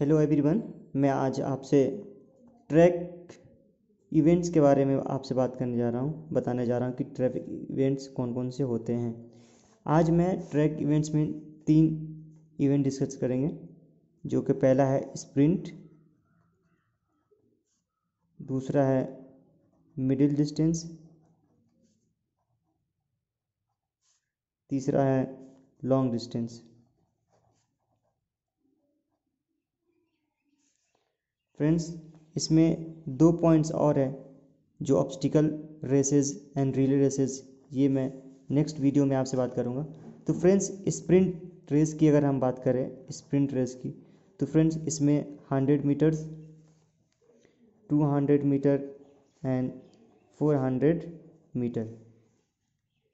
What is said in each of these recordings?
Hello everyone मैं आज आपसे ट्रैक इवेंट्स के बारे में आपसे बात करने जा रहा हूँ, बताने जा रहा हूँ कि ट्रैफ़िक इवेंट्स कौन कौन से होते हैं। आज मैं ट्रैक इवेंट्स में तीन इवेंट डिस्कस करेंगे, जो कि पहला है स्प्रिंट दूसरा है मिडिल डिस्टेंस तीसरा है लॉन्ग डिस्टेंस फ्रेंड्स, इसमें दो पॉइंट्स और हैं जो obstacle races and relay races ये मैं नेक्स्ट वीडियो में आपसे बात करूँगा। तो फ्रेंड्स स्प्रिंट रेस की अगर हम बात करें स्प्रिंट रेस की तो फ्रेंड्स, इसमें hundred metres two hundred metre and four hundred metre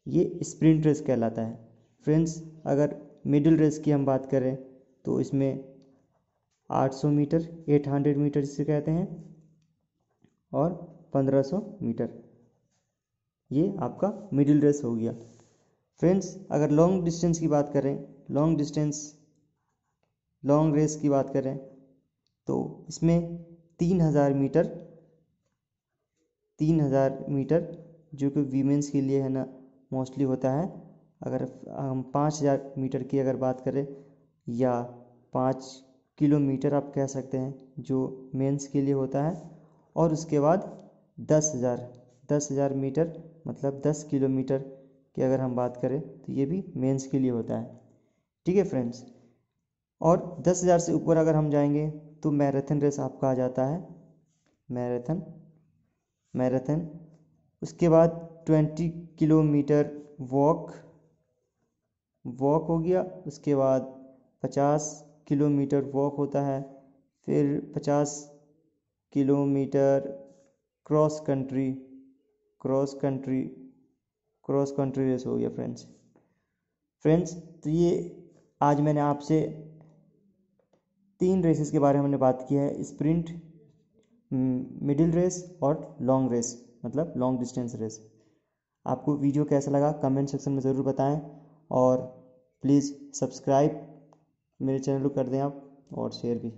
ये स्प्रिंट रेस कहलाता है। फ्रेंड्स, अगर मिडिल रेस की हम बात करें तो इसमें 800 मीटर 800 मीटर जिसे कहते हैं, और 1500 मीटर। ये आपका मिडिल रेस हो गया। फ्रेंड्स अगर लॉन्ग डिस्टेंस की बात करें लॉन्ग डिस्टेंस लॉन्ग रेस की बात करें तो इसमें तीन हज़ार मीटर, तीन हज़ार मीटर जो कि वीमेंस के लिए है ना मोस्टली होता है। अगर हम पाँच हज़ार मीटर की अगर बात करें, या पाँच किलोमीटर आप कह सकते हैं, जो मेंस के लिए होता है। और उसके बाद दस हज़ार दस हज़ार मीटर मतलब दस किलोमीटर की अगर हम बात करें तो ये भी मेंस के लिए होता है। ठीक है फ्रेंड्स? और दस हज़ार से ऊपर अगर हम जाएँगे तो मैराथन रेस आपका आ जाता है। Marathon marathon. उसके बाद ट्वेंटी किलोमीटर वॉक वॉक हो गया। उसके बाद पचास किलोमीटर वॉक होता है, फिर पचास kilometre cross country cross country cross country race हो गया फ्रेंड्स फ्रेंड्स तो ये आज मैंने आपसे तीन रेसेस के बारे में हमने बात की है स्प्रिंट मिडिल रेस और लॉन्ग रेस मतलब लॉन्ग डिस्टेंस रेस आपको वीडियो कैसा लगा कमेंट सेक्शन में ज़रूर बताएँ और प्लीज़ सब्सक्राइब मेरे चैनल को कर दें आप और शेयर भी।